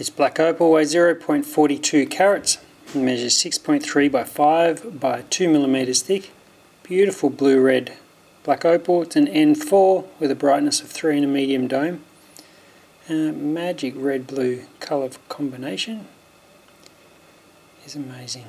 This black opal weighs 0.42 carats and measures 6.3 by 5 by 2 millimeters thick. Beautiful blue-red black opal. It's an N4 with a brightness of 3 and a medium dome. And magic red-blue colour combination is amazing.